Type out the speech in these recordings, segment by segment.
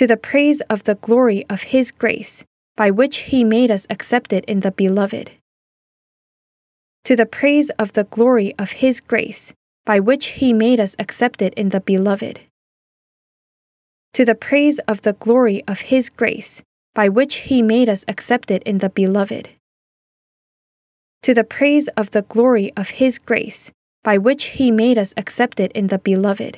to the praise of the glory of His grace, by which He made us accepted in the Beloved. To the praise of the glory of His grace, by which He made us accepted in the Beloved. To the praise of the glory of His grace, by which He made us accepted in the Beloved. To the praise of the glory of His grace, by which He made us accepted in the Beloved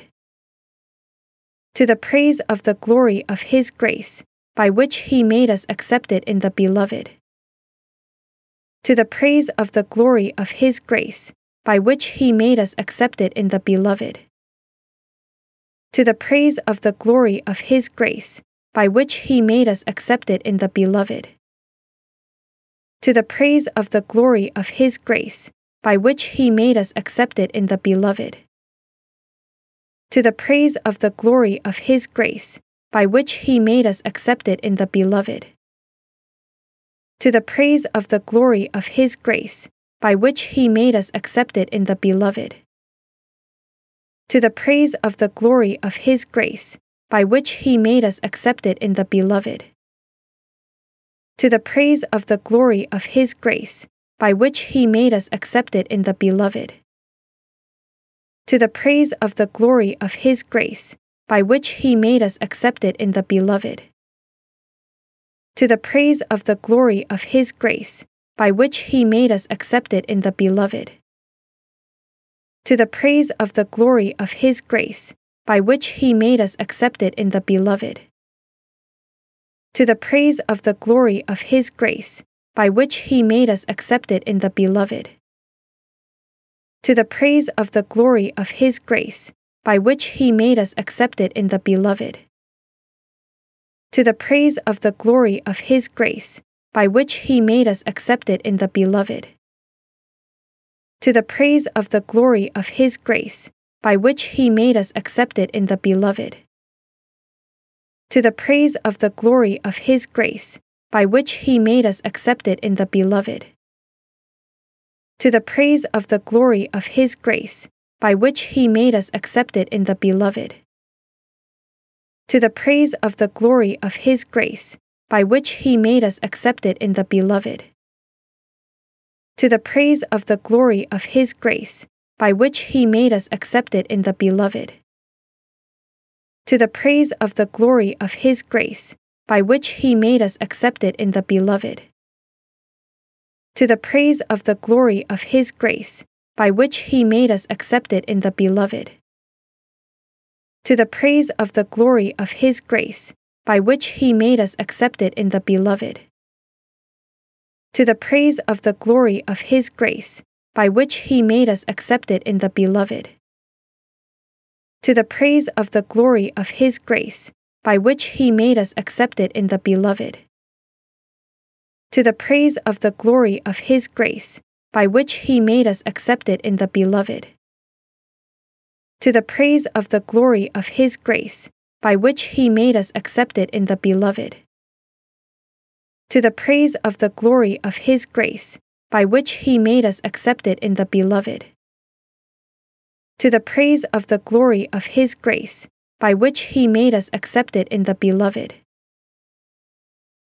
to the praise of the glory of His grace, by which He made us accepted in the Beloved. To the praise of the glory of His grace, by which He made us accepted in the Beloved. To the praise of the glory of His grace, by which He made us accepted in the Beloved. To the praise of the glory of His grace, by which He made us accepted in the Beloved to the praise of the glory of His grace, by which He made us accepted in the Beloved. To the praise of the glory of His grace, by which He made us accepted in the Beloved. To the praise of the glory of His grace, by which He made us accepted in the Beloved. To the praise of the glory of His grace, by which He made us accepted in the Beloved to the praise of the glory of His grace, by which He made us accepted in the Beloved. To the praise of the glory of His grace, by which He made us accepted in the Beloved. To the praise of the glory of His grace, by which He made us accepted in the Beloved. To the praise of the glory of His grace, by which He made us accepted in the Beloved to the praise of the glory of His grace, by which He made us accepted in the Beloved. To the praise of the glory of His grace, by which He made us accepted in the Beloved. To the praise of the glory of His grace, by which He made us accepted in the Beloved. To the praise of the glory of His grace, by which He made us accepted in the Beloved to the praise of the glory of His grace, by which He made us accepted in the Beloved. To the praise of the glory of His grace, by which He made us accepted in the Beloved. To the praise of the glory of His grace, by which He made us accepted in the Beloved. To the praise of the glory of His grace, by which He made us accepted in the Beloved to the praise of the glory of His grace, by which He made us accepted in the Beloved. To the praise of the glory of His grace, by which He made us accepted in the Beloved. To the praise of the glory of His grace, by which He made us accepted in the Beloved. To the praise of the glory of His grace, by which He made us accepted in the Beloved to the praise of the glory of His grace, by which He made us accepted in the Beloved. To the praise of the glory of His grace, by which He made us accepted in the Beloved. To the praise of the glory of His grace, by which He made us accepted in the Beloved. To the praise of the glory of His grace, by which He made us accepted in the Beloved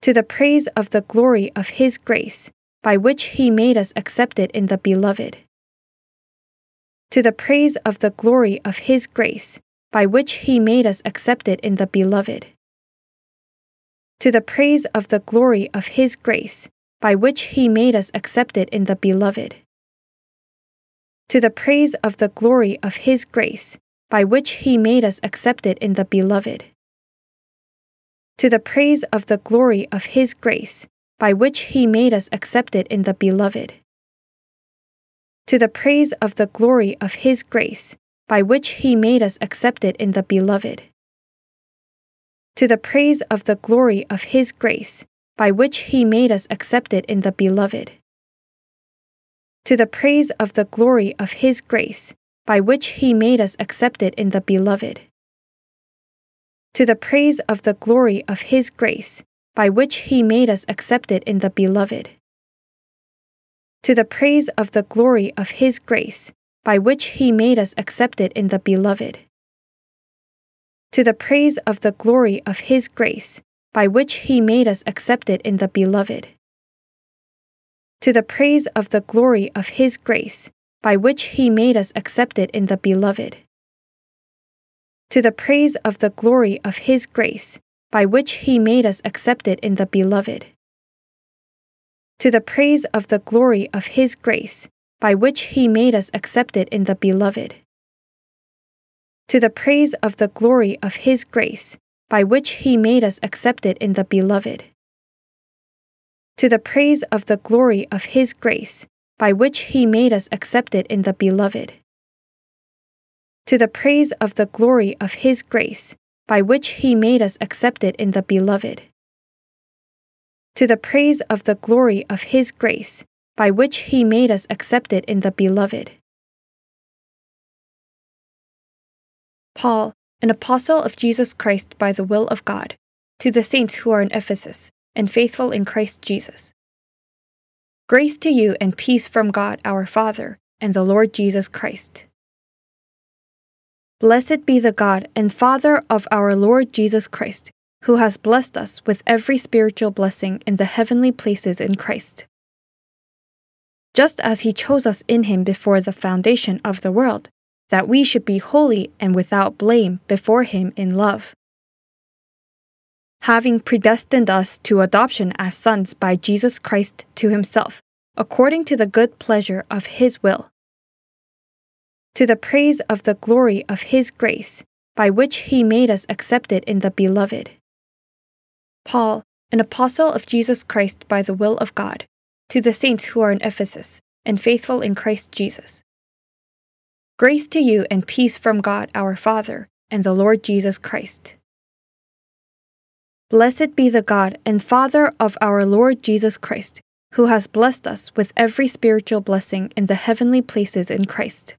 to the praise of the glory of His grace, by which He made us accepted in the Beloved. To the praise of the glory of His grace, by which He made us accepted in the Beloved. To the praise of the glory of His grace, by which He made us accepted in the Beloved. To the praise of the glory of His grace, by which He made us accepted in the Beloved to the praise of the glory of His grace, by which He made us accepted in the Beloved. To the praise of the glory of His grace, by which He made us accepted in the Beloved. To the praise of the glory of His grace, by which He made us accepted in the Beloved. To the praise of the glory of His grace, by which He made us accepted in the Beloved to the praise of the glory of His grace, by which He made us accepted in the Beloved. To the praise of the glory of His grace, by which He made us accepted in the Beloved. to the praise of the glory of His grace, by which He made us accepted in the Beloved. To the praise of the glory of His grace, by which He made us accepted in the Beloved. To the praise of the glory of His grace, by which He made us accepted in the Beloved. To the praise of the glory of His grace, by which He made us accepted in the Beloved to the praise of the glory of His grace, by which He made us accepted in the Beloved. To the praise of the glory of His grace, by which He made us accepted in the Beloved. To the praise of the glory of His grace, by which He made us accepted in the Beloved. To the praise of the glory of His grace, by which He made us accepted in the Beloved. Paul, an apostle of Jesus Christ by the will of God, to the saints who are in Ephesus and faithful in Christ Jesus. Grace to you and peace from God our Father and the Lord Jesus Christ. Blessed be the God and Father of our Lord Jesus Christ, who has blessed us with every spiritual blessing in the heavenly places in Christ. Just as he chose us in him before the foundation of the world, that we should be holy and without blame before Him in love. Having predestined us to adoption as sons by Jesus Christ to Himself, according to the good pleasure of His will. To the praise of the glory of His grace, by which He made us accepted in the Beloved. Paul, an apostle of Jesus Christ by the will of God, to the saints who are in Ephesus and faithful in Christ Jesus. Grace to you and peace from God our Father and the Lord Jesus Christ. Blessed be the God and Father of our Lord Jesus Christ, who has blessed us with every spiritual blessing in the heavenly places in Christ.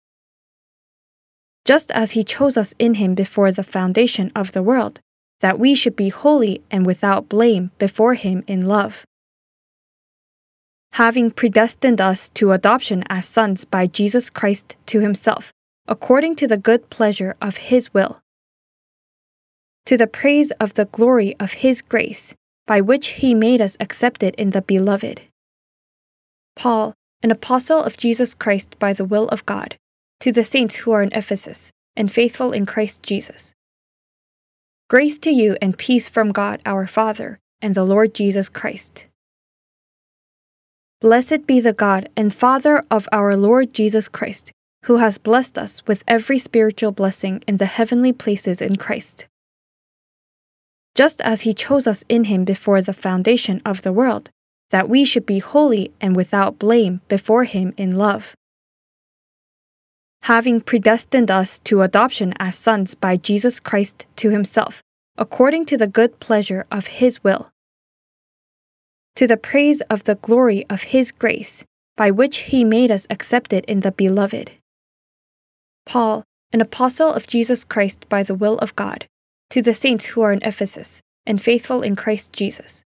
Just as he chose us in him before the foundation of the world, that we should be holy and without blame before him in love. Having predestined us to adoption as sons by Jesus Christ to himself, according to the good pleasure of His will. To the praise of the glory of His grace, by which He made us accepted in the Beloved. Paul, an apostle of Jesus Christ by the will of God, to the saints who are in Ephesus and faithful in Christ Jesus. Grace to you and peace from God our Father and the Lord Jesus Christ. Blessed be the God and Father of our Lord Jesus Christ who has blessed us with every spiritual blessing in the heavenly places in Christ. Just as he chose us in him before the foundation of the world, that we should be holy and without blame before him in love. Having predestined us to adoption as sons by Jesus Christ to himself, according to the good pleasure of his will. To the praise of the glory of his grace, by which he made us accepted in the Beloved. Paul, an apostle of Jesus Christ by the will of God, to the saints who are in Ephesus and faithful in Christ Jesus.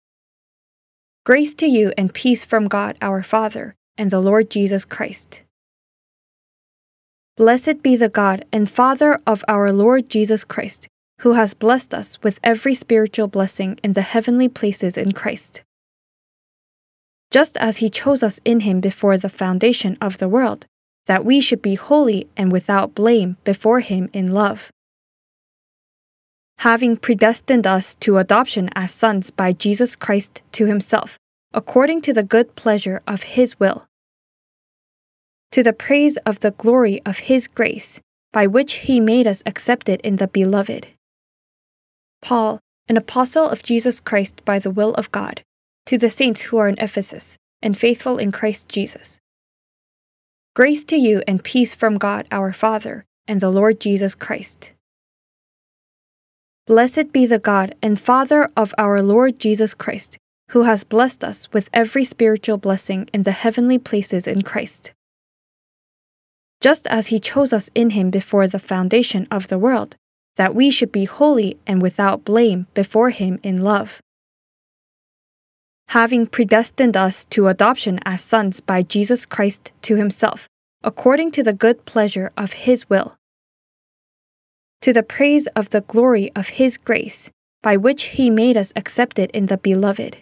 Grace to you and peace from God our Father and the Lord Jesus Christ. Blessed be the God and Father of our Lord Jesus Christ, who has blessed us with every spiritual blessing in the heavenly places in Christ. Just as he chose us in him before the foundation of the world, that we should be holy and without blame before Him in love. Having predestined us to adoption as sons by Jesus Christ to Himself, according to the good pleasure of His will. To the praise of the glory of His grace, by which He made us accepted in the Beloved. Paul, an apostle of Jesus Christ by the will of God, to the saints who are in Ephesus and faithful in Christ Jesus. Grace to you and peace from God our Father and the Lord Jesus Christ. Blessed be the God and Father of our Lord Jesus Christ, who has blessed us with every spiritual blessing in the heavenly places in Christ. Just as he chose us in him before the foundation of the world, that we should be holy and without blame before him in love. Having predestined us to adoption as sons by Jesus Christ to himself, according to the good pleasure of his will. to the praise of the glory of His grace, by which He made us accepted in the Beloved.